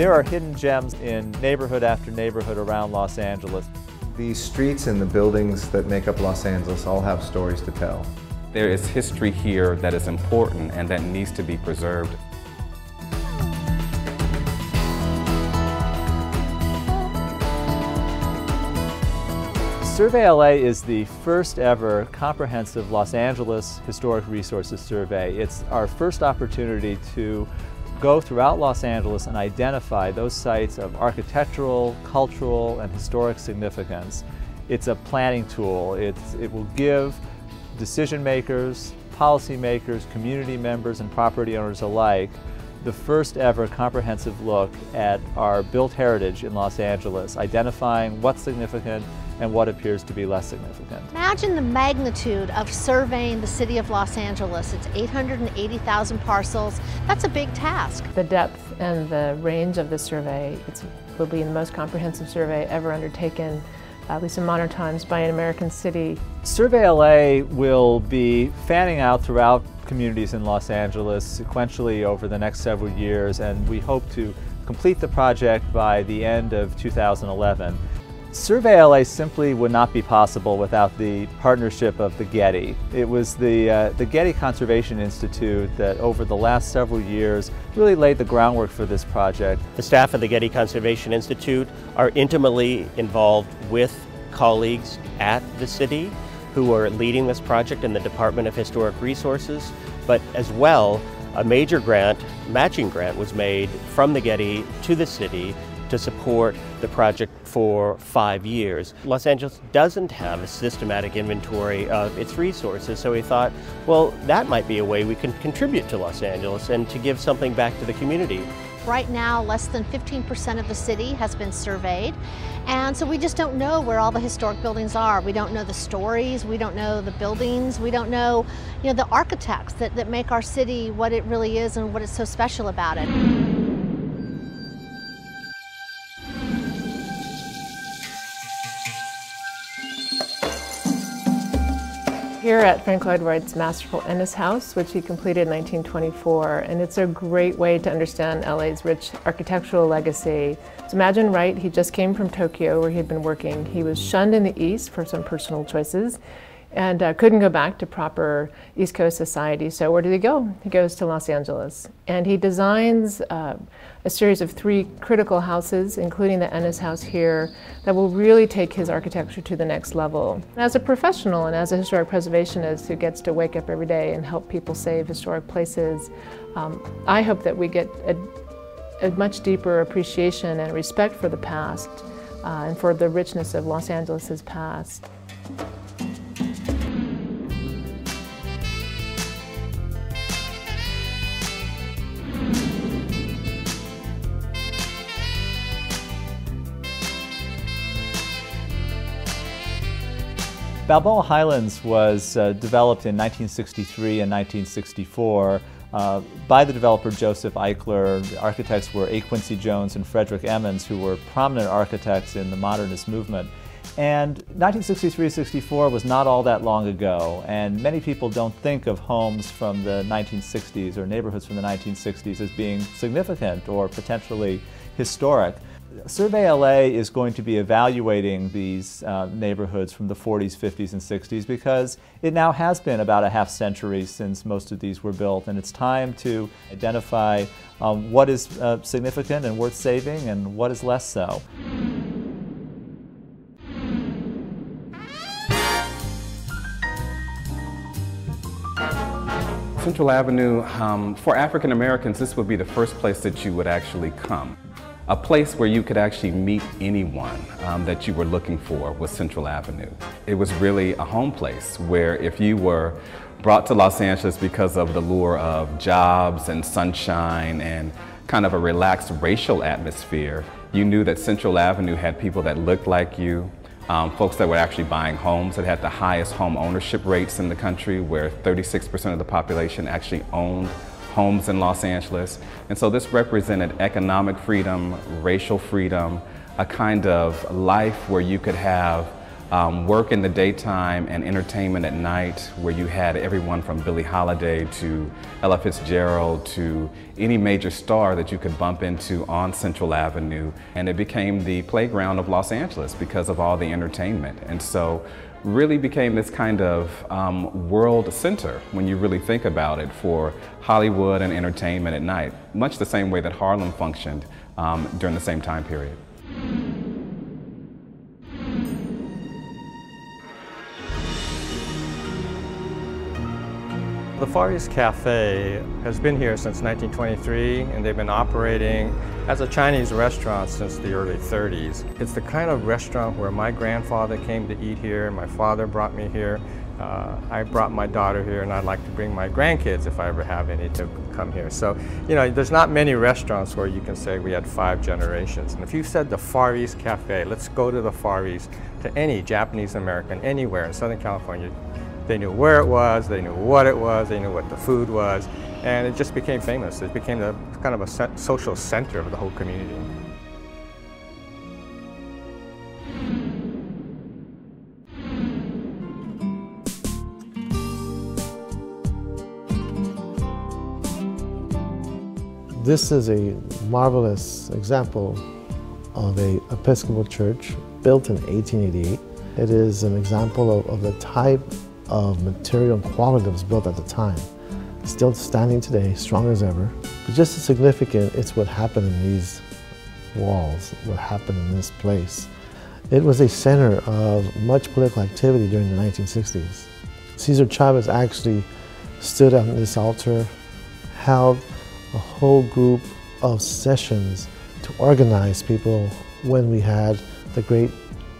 There are hidden gems in neighborhood after neighborhood around Los Angeles. The streets and the buildings that make up Los Angeles all have stories to tell. There is history here that is important and that needs to be preserved. Survey LA is the first ever comprehensive Los Angeles Historic Resources Survey. It's our first opportunity to go throughout Los Angeles and identify those sites of architectural, cultural, and historic significance. It's a planning tool. It's, it will give decision makers, policymakers, community members, and property owners alike the first ever comprehensive look at our built heritage in Los Angeles, identifying what's significant and what appears to be less significant. Imagine the magnitude of surveying the city of Los Angeles. It's 880,000 parcels. That's a big task. The depth and the range of the survey it will be the most comprehensive survey ever undertaken at least in modern times, by an American city. Survey LA will be fanning out throughout communities in Los Angeles sequentially over the next several years, and we hope to complete the project by the end of 2011. Survey LA simply would not be possible without the partnership of the Getty. It was the, uh, the Getty Conservation Institute that over the last several years really laid the groundwork for this project. The staff of the Getty Conservation Institute are intimately involved with colleagues at the city who are leading this project in the Department of Historic Resources, but as well, a major grant, matching grant, was made from the Getty to the city to support the project for five years. Los Angeles doesn't have a systematic inventory of its resources, so we thought, well, that might be a way we can contribute to Los Angeles and to give something back to the community. Right now, less than 15% of the city has been surveyed, and so we just don't know where all the historic buildings are. We don't know the stories, we don't know the buildings, we don't know, you know, the architects that, that make our city what it really is and what is so special about it. Here at Frank Lloyd Wright's masterful Ennis House, which he completed in 1924, and it's a great way to understand LA's rich architectural legacy. So imagine Wright, he just came from Tokyo where he'd been working. He was shunned in the East for some personal choices and uh, couldn't go back to proper East Coast society. So where did he go? He goes to Los Angeles, and he designs uh, a series of three critical houses, including the Ennis House here, that will really take his architecture to the next level. As a professional and as a historic preservationist who gets to wake up every day and help people save historic places, um, I hope that we get a, a, much deeper appreciation and respect for the past uh, and for the richness of Los Angeles's past. Balboa Highlands was uh, developed in 1963 and 1964 uh, by the developer Joseph Eichler. The architects were A. Quincy Jones and Frederick Emmons, who were prominent architects in the modernist movement. And 1963-64 was not all that long ago, and many people don't think of homes from the 1960s or neighborhoods from the 1960s as being significant or potentially historic. Survey LA is going to be evaluating these uh, neighborhoods from the 40s, 50s, and 60s because it now has been about a half century since most of these were built, and it's time to identify um, what is uh, significant and worth saving and what is less so. Central Avenue, um, for African Americans, this would be the first place that you would actually come. A place where you could actually meet anyone um, that you were looking for was Central Avenue. It was really a home place where if you were brought to Los Angeles because of the lure of jobs and sunshine and kind of a relaxed racial atmosphere, you knew that Central Avenue had people that looked like you, um, folks that were actually buying homes that had the highest home ownership rates in the country where 36% of the population actually owned homes in Los Angeles. And so this represented economic freedom, racial freedom, a kind of life where you could have um, work in the daytime and entertainment at night, where you had everyone from Billie Holiday to Ella Fitzgerald to any major star that you could bump into on Central Avenue. And it became the playground of Los Angeles because of all the entertainment. And so really became this kind of um, world center when you really think about it for Hollywood and entertainment at night, much the same way that Harlem functioned um, during the same time period. The Far East Cafe has been here since 1923 and they've been operating as a Chinese restaurant since the early 30s. It's the kind of restaurant where my grandfather came to eat here, my father brought me here, uh, I brought my daughter here and I'd like to bring my grandkids if I ever have any to come here. So, you know, there's not many restaurants where you can say we had five generations. And if you said the Far East Cafe, let's go to the Far East, to any Japanese American anywhere in Southern California, they knew where it was, they knew what it was, they knew what the food was, and it just became famous. It became a, kind of a social center of the whole community. This is a marvelous example of a Episcopal church built in 1888. It is an example of, of the type of material and quality that was built at the time. Still standing today, strong as ever. But just as significant, it's what happened in these walls, what happened in this place. It was a center of much political activity during the 1960s. Cesar Chavez actually stood on this altar, held a whole group of sessions to organize people when we had the great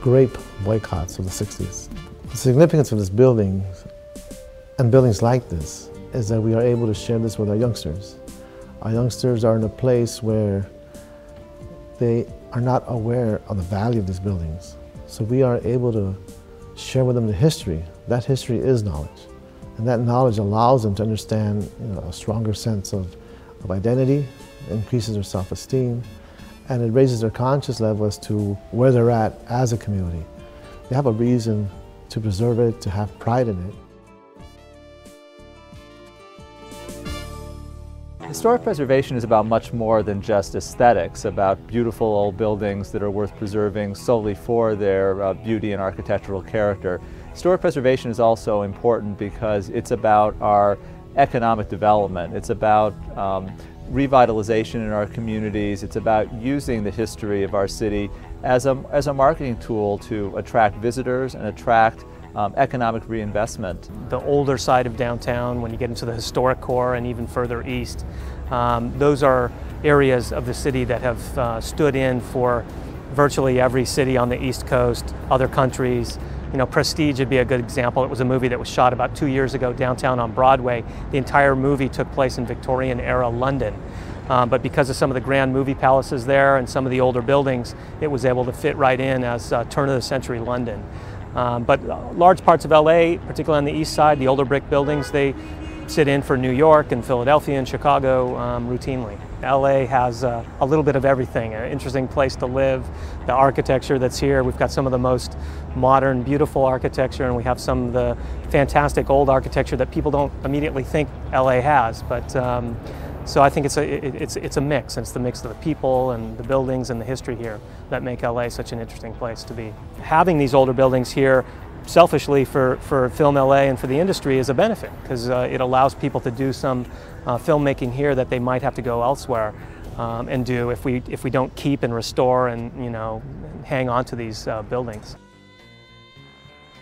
grape boycotts of the 60s. The significance of this building and buildings like this is that we are able to share this with our youngsters. Our youngsters are in a place where they are not aware of the value of these buildings. So we are able to share with them the history. That history is knowledge. And that knowledge allows them to understand you know, a stronger sense of, of identity, increases their self-esteem, and it raises their conscious level as to where they're at as a community. They have a reason to preserve it, to have pride in it. Historic preservation is about much more than just aesthetics, about beautiful old buildings that are worth preserving solely for their uh, beauty and architectural character. Historic preservation is also important because it's about our economic development. It's about um, revitalization in our communities. It's about using the history of our city as a, as a marketing tool to attract visitors and attract um, economic reinvestment. The older side of downtown, when you get into the historic core and even further east, um, those are areas of the city that have uh, stood in for virtually every city on the East Coast, other countries. You know, Prestige would be a good example. It was a movie that was shot about two years ago downtown on Broadway. The entire movie took place in Victorian era London. Um, but because of some of the grand movie palaces there and some of the older buildings, it was able to fit right in as uh, turn of the century London. Um, but large parts of LA, particularly on the east side, the older brick buildings, they sit in for New York and Philadelphia and Chicago um, routinely. LA has uh, a little bit of everything, an interesting place to live, the architecture that's here. We've got some of the most modern, beautiful architecture, and we have some of the fantastic old architecture that people don't immediately think LA has. But um, so I think it's a, it's, it's a mix. It's the mix of the people and the buildings and the history here that make LA such an interesting place to be. Having these older buildings here selfishly for, for Film LA and for the industry is a benefit because uh, it allows people to do some uh, filmmaking here that they might have to go elsewhere um, and do if we, if we don't keep and restore and you know, hang on to these uh, buildings.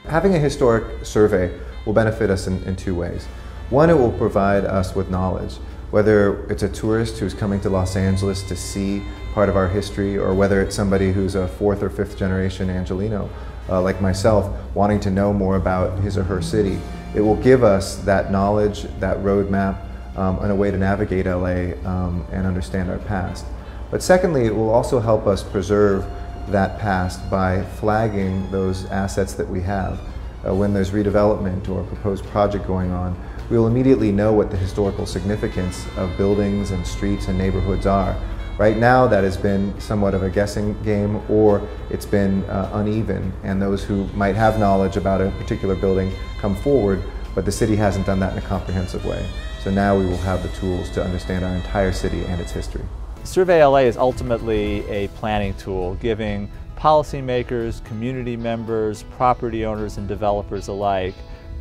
Having a historic survey will benefit us in, in two ways. One, it will provide us with knowledge whether it's a tourist who's coming to Los Angeles to see part of our history or whether it's somebody who's a fourth or fifth generation Angelino uh, like myself wanting to know more about his or her city. It will give us that knowledge, that roadmap, um, and a way to navigate LA um, and understand our past. But secondly, it will also help us preserve that past by flagging those assets that we have. Uh, when there's redevelopment or a proposed project going on, we will immediately know what the historical significance of buildings and streets and neighborhoods are. Right now, that has been somewhat of a guessing game or it's been uh, uneven, and those who might have knowledge about a particular building come forward, but the city hasn't done that in a comprehensive way. So now we will have the tools to understand our entire city and its history. Survey LA is ultimately a planning tool giving policymakers, community members, property owners, and developers alike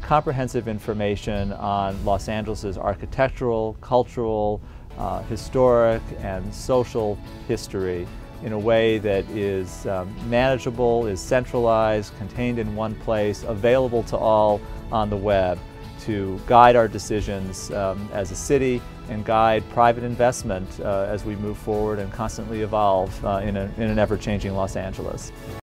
comprehensive information on Los Angeles' architectural, cultural, uh, historic and social history in a way that is um, manageable, is centralized, contained in one place, available to all on the web to guide our decisions um, as a city and guide private investment uh, as we move forward and constantly evolve uh, in, a, in an ever-changing Los Angeles.